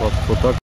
Вот, вот так